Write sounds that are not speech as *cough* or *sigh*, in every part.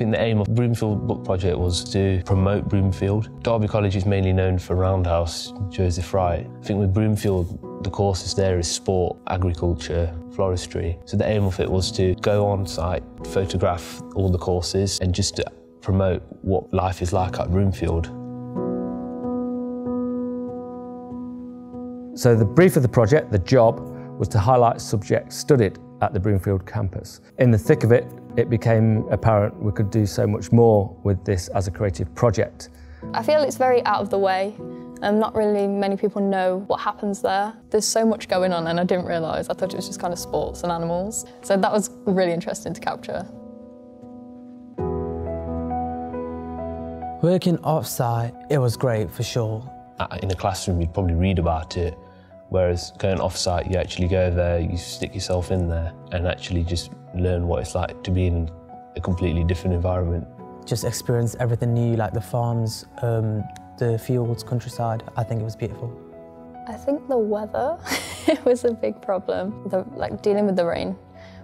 think the aim of Broomfield Book Project was to promote Broomfield. Derby College is mainly known for Roundhouse, Joseph Wright. I think with Broomfield, the courses there is sport, agriculture, floristry. So the aim of it was to go on site, photograph all the courses and just to promote what life is like at Broomfield. So the brief of the project, the job, was to highlight subjects studied at the Broomfield campus. In the thick of it, it became apparent we could do so much more with this as a creative project. I feel it's very out of the way. Um, not really many people know what happens there. There's so much going on and I didn't realise. I thought it was just kind of sports and animals. So that was really interesting to capture. Working off-site, it was great for sure. In a classroom, you'd probably read about it, whereas going off-site, you actually go there, you stick yourself in there and actually just learn what it's like to be in a completely different environment. Just experience everything new, like the farms, um, the fields, countryside. I think it was beautiful. I think the weather *laughs* was a big problem, the, like dealing with the rain.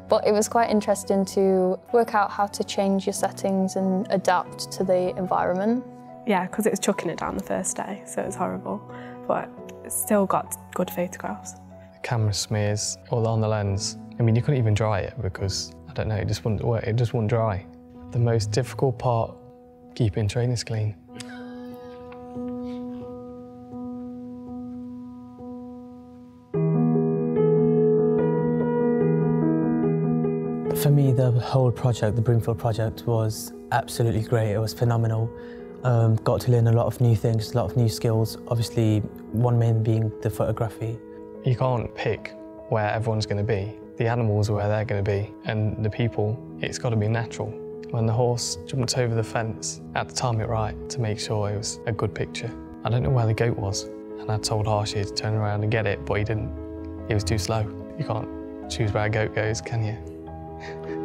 But it was quite interesting to work out how to change your settings and adapt to the environment. Yeah, because it was chucking it down the first day, so it was horrible. But still got good photographs. The camera smears all on the lens. I mean, you couldn't even dry it because, I don't know, it just wouldn't work. It just wouldn't dry. The most difficult part, keeping trainers clean. For me, the whole project, the Broomfield project, was absolutely great. It was phenomenal. Um, got to learn a lot of new things, a lot of new skills. Obviously, one main being the photography. You can't pick where everyone's going to be. The animals where they're going to be, and the people, it's got to be natural. When the horse jumped over the fence, had to time it right to make sure it was a good picture. I don't know where the goat was, and I told Harshy to turn around and get it, but he didn't. He was too slow. You can't choose where a goat goes, can you? *laughs*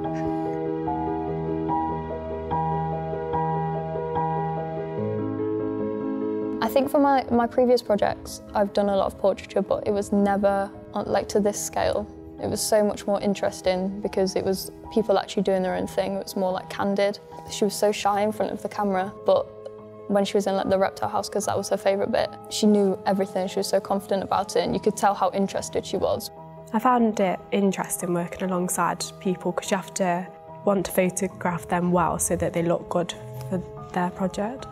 think for my, my previous projects, I've done a lot of portraiture, but it was never like to this scale. It was so much more interesting because it was people actually doing their own thing. It was more like candid. She was so shy in front of the camera, but when she was in like the reptile house, because that was her favourite bit, she knew everything. She was so confident about it, and you could tell how interested she was. I found it interesting working alongside people because you have to want to photograph them well so that they look good for their project.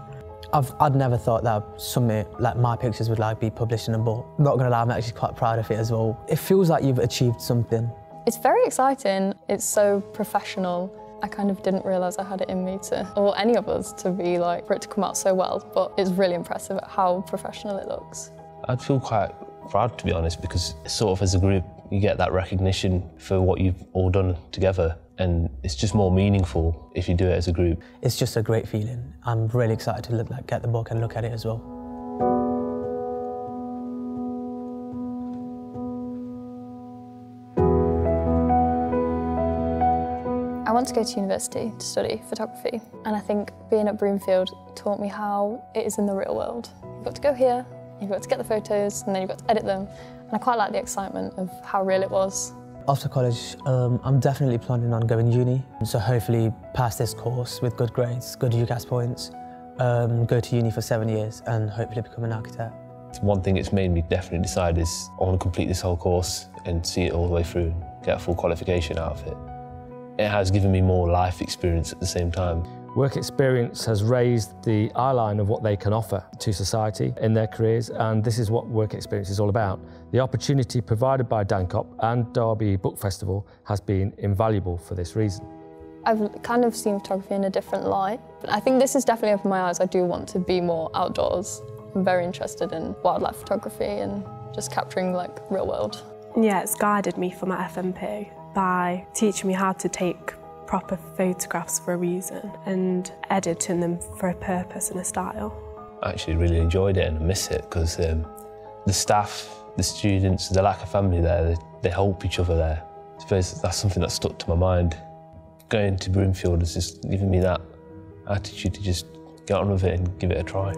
I've, I'd never thought that something like my pictures would like be published in a book. Not gonna lie, I'm actually quite proud of it as well. It feels like you've achieved something. It's very exciting. It's so professional. I kind of didn't realise I had it in me to, or any of us, to be like, for it to come out so well. But it's really impressive how professional it looks. I'd feel quite proud, to be honest, because sort of as a group, you get that recognition for what you've all done together. And it's just more meaningful if you do it as a group. It's just a great feeling. I'm really excited to look, like, get the book and look at it as well. I want to go to university to study photography and I think being at Broomfield taught me how it is in the real world. You've got to go here, you've got to get the photos and then you've got to edit them and I quite like the excitement of how real it was. After college, um, I'm definitely planning on going uni, so hopefully pass this course with good grades, good UCAS points, um, go to uni for seven years and hopefully become an architect. One thing it's made me definitely decide is I want to complete this whole course and see it all the way through get a full qualification out of it. It has given me more life experience at the same time. Work experience has raised the eye line of what they can offer to society in their careers, and this is what work experience is all about. The opportunity provided by Dancop and Derby Book Festival has been invaluable for this reason. I've kind of seen photography in a different light. I think this has definitely opened my eyes. I do want to be more outdoors. I'm very interested in wildlife photography and just capturing like real world. Yeah, it's guided me for my FMP by teaching me how to take proper photographs for a reason and editing them for a purpose and a style. I actually really enjoyed it and I miss it because um, the staff, the students, they're like a family there. They, they help each other there. I suppose that's something that stuck to my mind. Going to Broomfield has just given me that attitude to just get on with it and give it a try.